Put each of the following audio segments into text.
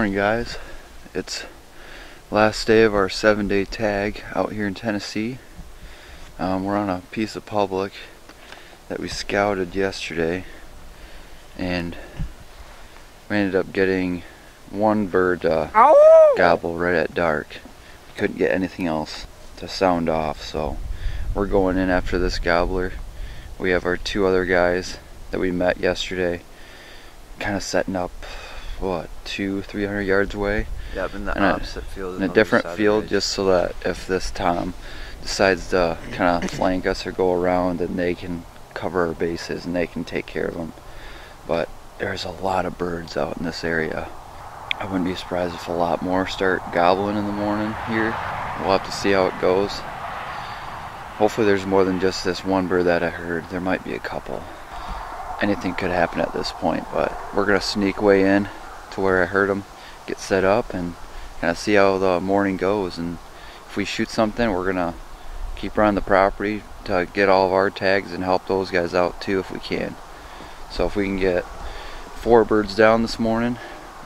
morning guys. It's last day of our seven day tag out here in Tennessee. Um, we're on a piece of public that we scouted yesterday and we ended up getting one bird uh, gobble right at dark. We couldn't get anything else to sound off so we're going in after this gobbler. We have our two other guys that we met yesterday kind of setting up what two, three hundred yards away. Yep, in the in opposite a, field. In a different field, just so that if this Tom decides to kind of flank us or go around, then they can cover our bases and they can take care of them. But there's a lot of birds out in this area. I wouldn't be surprised if a lot more start gobbling in the morning here. We'll have to see how it goes. Hopefully there's more than just this one bird that I heard. There might be a couple. Anything could happen at this point, but we're gonna sneak way in to where I heard them get set up and kind of see how the morning goes. And if we shoot something, we're gonna keep around the property to get all of our tags and help those guys out too if we can. So if we can get four birds down this morning,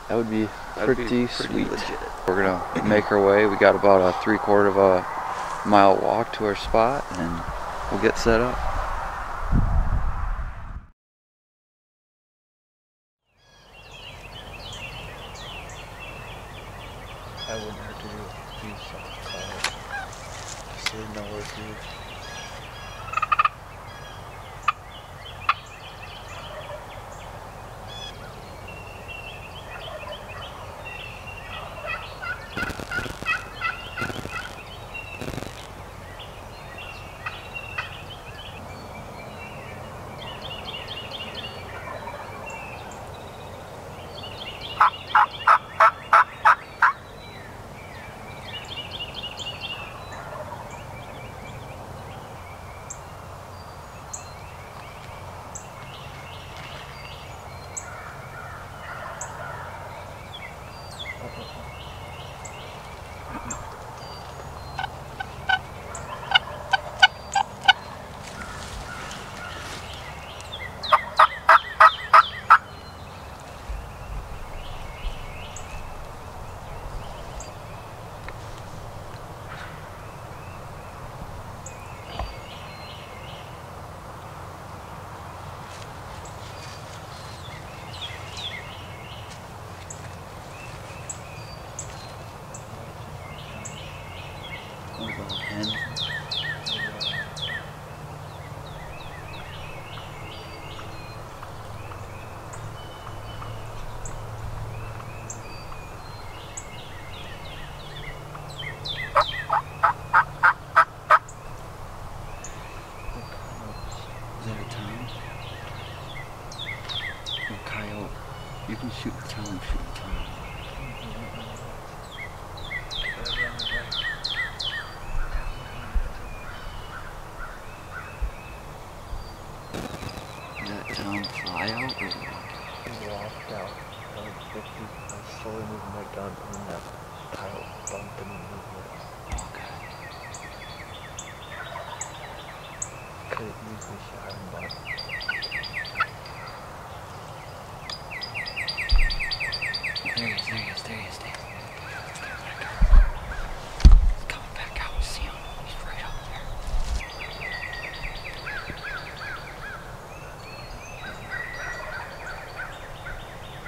that would be That'd pretty, be pretty sweet. legit. We're gonna make our way. We got about a three quarter of a mile walk to our spot and we'll get set up. I wouldn't hurt to calls. So they know we're here. Is that a tom? Or coyote? You can shoot the tom, shoot the tom. Did that tom fly out or what? He walked out. I was 50. I was slowly moving my gun and it. Okay. Could have easily shot him, but There he is, there he is, there he is, there he is. He's coming back out, see him? He's right up there.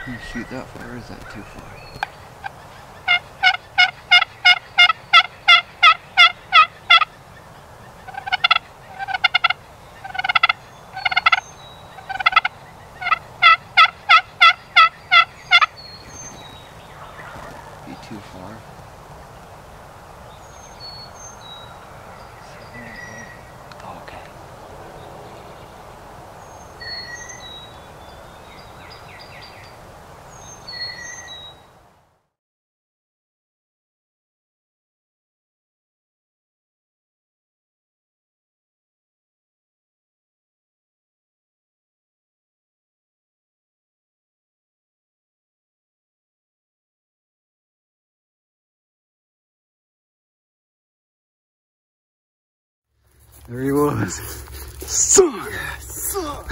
Can you shoot that far or is that too far? Be too far? Oh, okay. There he was. Suck! Suck!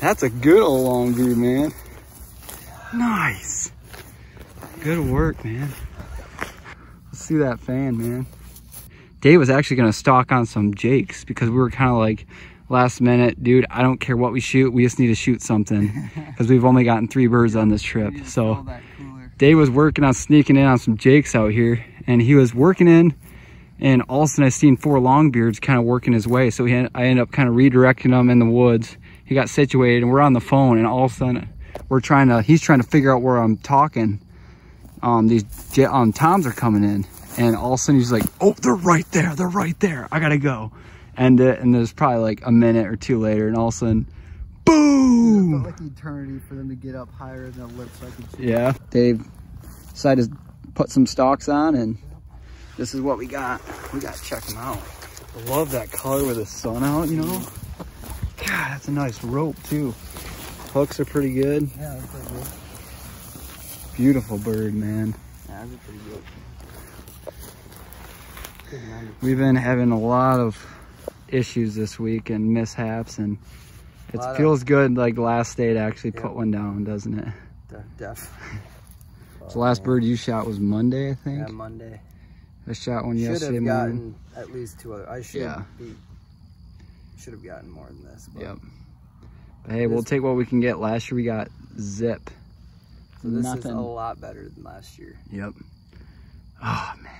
That's a good old longbeard, man. Nice. Good work, man. Let's see that fan, man. Dave was actually gonna stalk on some jakes because we were kind of like last minute, dude. I don't care what we shoot, we just need to shoot something because we've only gotten three birds on this trip. So Dave was working on sneaking in on some jakes out here, and he was working in, and all of a sudden I seen four longbeards kind of working his way. So he had, I ended up kind of redirecting them in the woods. He got situated, and we're on the phone, and all of a sudden we're trying to. He's trying to figure out where I'm talking. Um, these um toms are coming in and all of a sudden he's like, oh, they're right there. They're right there. I gotta go. And, uh, and there's probably like a minute or two later and all of a sudden, boom. It felt like eternity for them to get up higher than the lip so I could shoot. Yeah. Dave decided to put some stalks on and this is what we got. We gotta check them out. I love that color with the sun out, you know? God, that's a nice rope too. Hooks are pretty good. Yeah, that's pretty good. Beautiful bird, man. Yeah, that's pretty good. Good. We've been having a lot of issues this week and mishaps and it Lot of- feels good like last day to actually Yeah. put one down, doesn't it? Def. def. The last oh, bird you shot was Monday, I think. Yeah, Monday. I shot one Should yesterday have morning. gotten at least two other. I should Yeah. be. Should have gotten more than this. But Yep. But hey, we'll take what we can get. Last year we got zip. So this is Nothing. a lot better than last year. Yep. Oh man.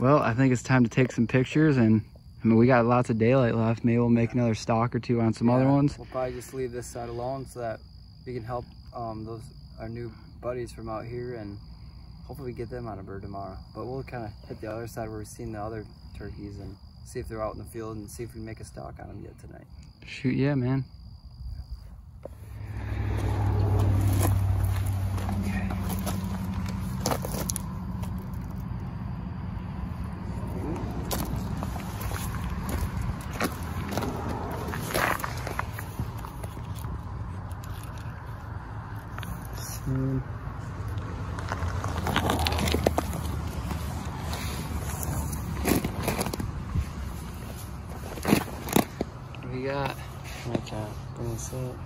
Well, I think it's time to take some pictures and I mean we got lots of daylight left. Maybe we'll make another stalk or two on some other ones. We'll probably just leave this side alone so that we can help um, those our new buddies from out here and hopefully we get them on a bird tomorrow. But we'll kind of hit the other side where we've seen the other turkeys and see if they're out in the field and see if we can make a stalk on them yet tonight. Shoot, yeah, man. What we got? Okay, bring up.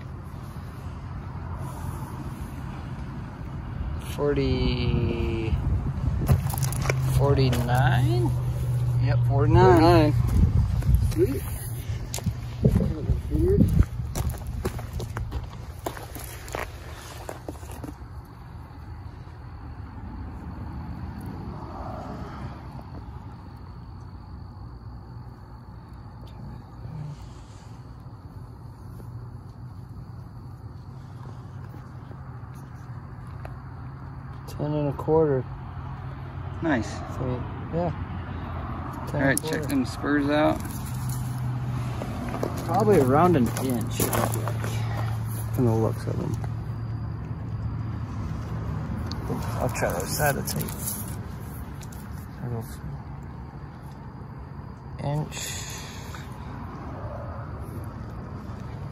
40 49 yep 49 Sweet. Ten and a quarter. nice So yeah. all right check them spurs out Probably around an inch. From the looks of them. I'll try the other side of tape. Inch.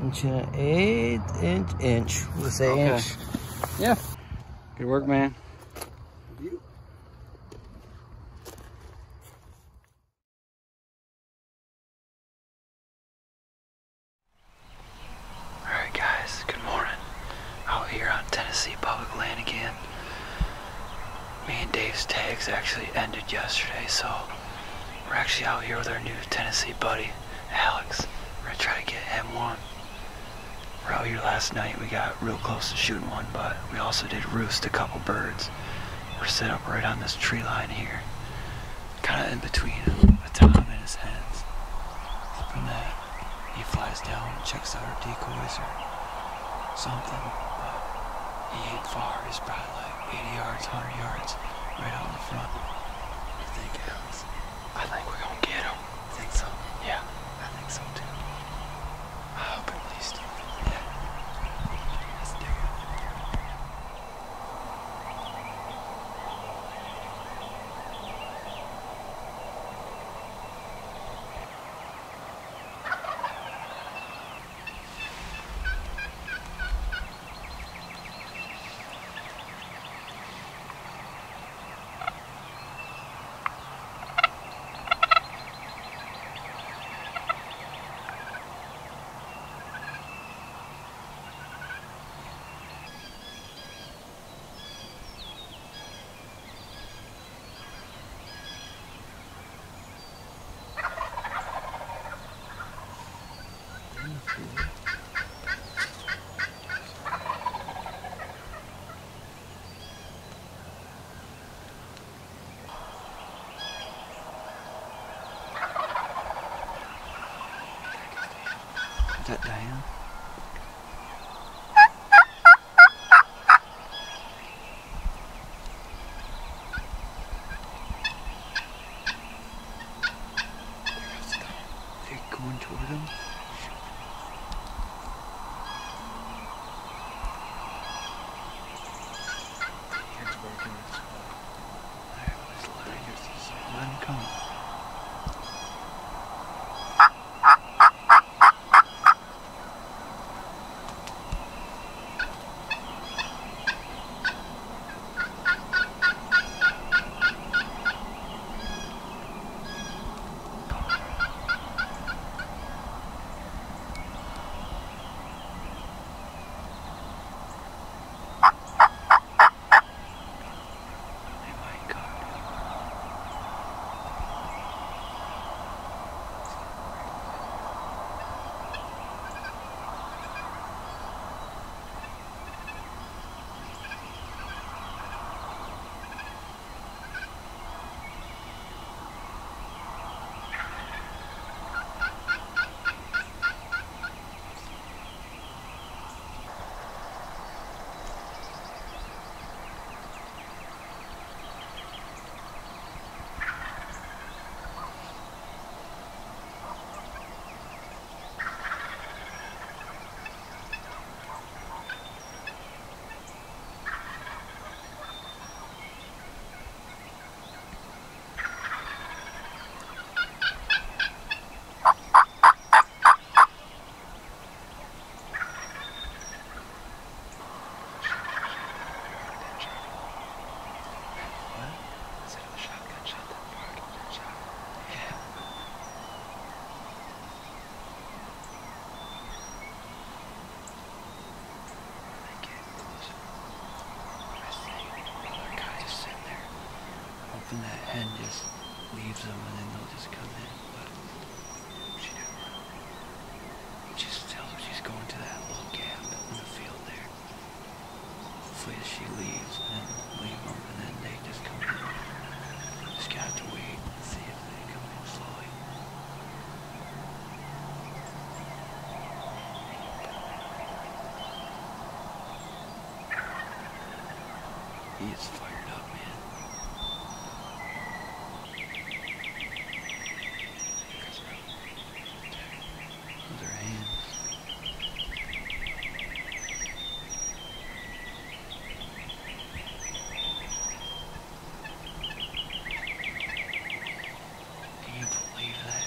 Inch and an eighth inch. Inch. We'll say Okay. inch. yeah good work man Alright guys, good morning. Out here on Tennessee public land again. Me and Dave's tags actually ended yesterday, so we're actually out here with our new Tennessee buddy, Alex. We're gonna try to get him one. We're out here last night, we got real close to shooting one, but we also did roost a couple birds. We're set up right on this tree line here. Kinda in between a tom and his hens. From that, he flies down and checks out our decoys or something. But he ain't far. He's probably like 80 yards, 100 yards, right out in the front. What do you think, Alex? I think we're gonna get him. Think so? Yeah, I think so too. I hope at least. Yeah. Let's dig it. Is that Diane? Hoping that hen just leaves them and then they'll just come in. But She never she tells them she's going to that little gap in the field there. Hopefully she leaves and then leave them and then they just come in. Just have to wait and see if they come in slowly. He is fired up, man. Those are hands. Can you believe that?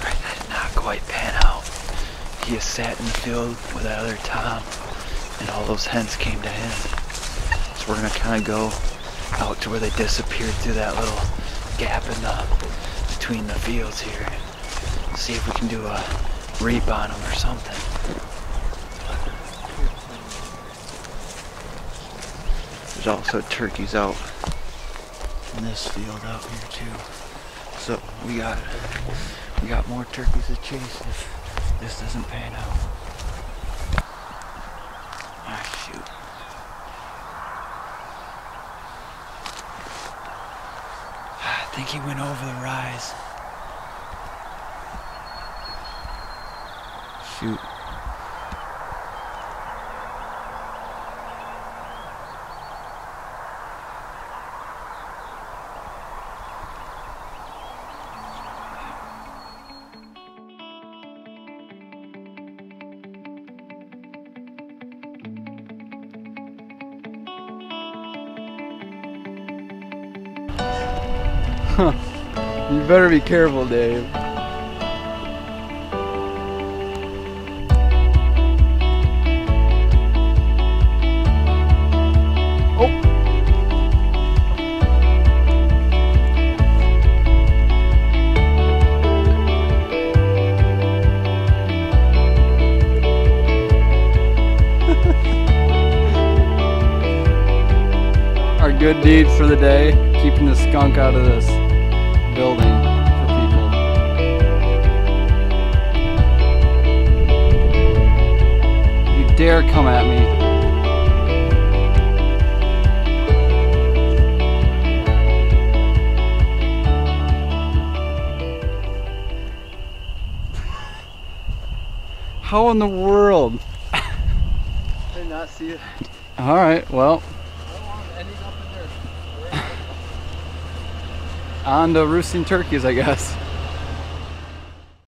Right, that did not quite pan out. He has sat in the field with that other Tom, and all those hens came to him. So we're gonna kind of go out to where they disappeared through that little gap in the between the fields here. See if we can do a reap on them or something. There's also turkeys out in this field out here too. So we got we got more turkeys to chase this doesn't pan out. Ah shoot. I think he went over the rise. Shoot. You better be careful, Dave. Oh. our good deed for the day, keeping the skunk out of this building for people. You dare come at me. How in the world? I did not see it. All right, well. On to roosting turkeys, I guess.